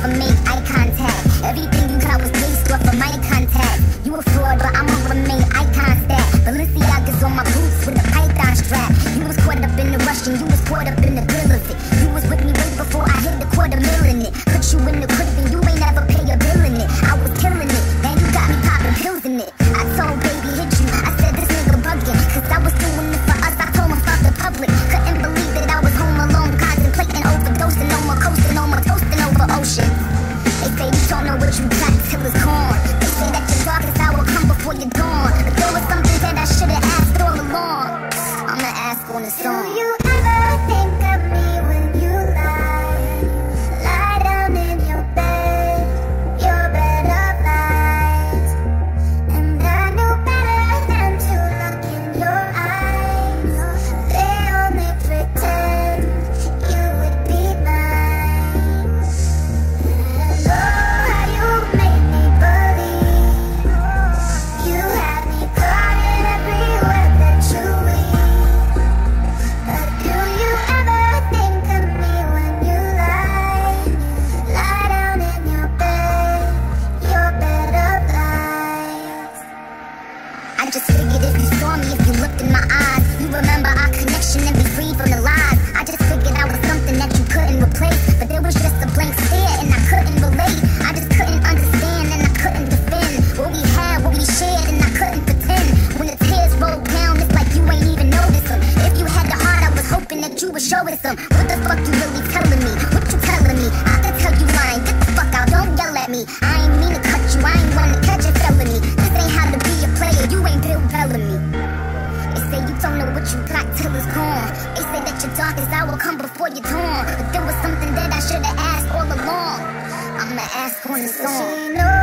for make eye contact. Everything you got was based off of my contact. You were flawed, but I'ma remain icon stat. Balenciaga's on my boots with a python strap. You was caught up in the rush and you was caught up in the thrill of it. You was with me way before I hit the quarter million. Put you in the crib and you you some. What the fuck you really telling me? What you telling me? I can tell you lying. Get the fuck out, don't yell at me. I ain't mean to cut you, I ain't want to catch a felony. This ain't how to be a player, you ain't Bill Bellamy. They say you don't know what you got till it's gone. They say that your darkest hour come before your dawn. But there was something that I should've asked all along. I'ma ask on the song.